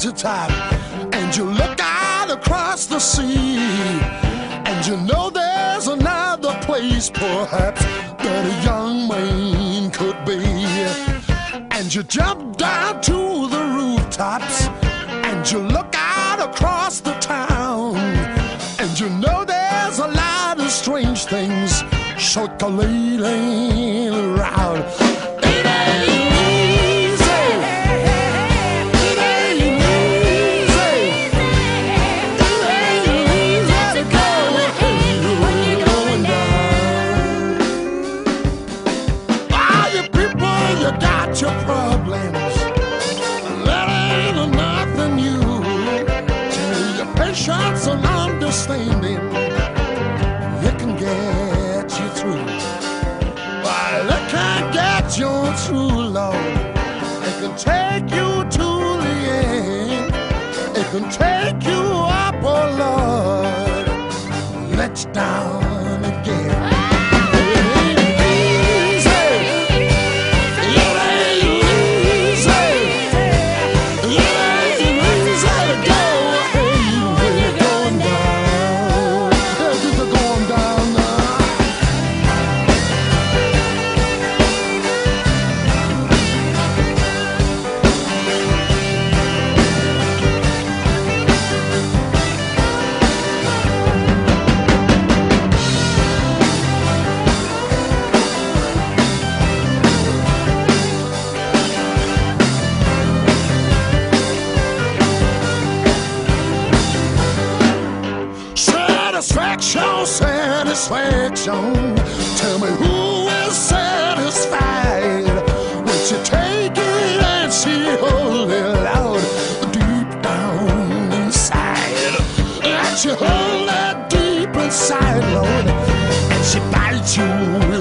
mountaintop and you look out across the sea and you know there's another place perhaps that a young man could be. And you jump down to the rooftops and you look out across the town and you know there's a lot of strange things circulating around you got your problems. That ain't nothing new your patience and understanding it can get you through. It can get you through it can take you to the end. It can take satisfaction. Tell me who is satisfied when you take it and she hold it loud deep down inside. And she hold that deep inside, Lord, and she bites you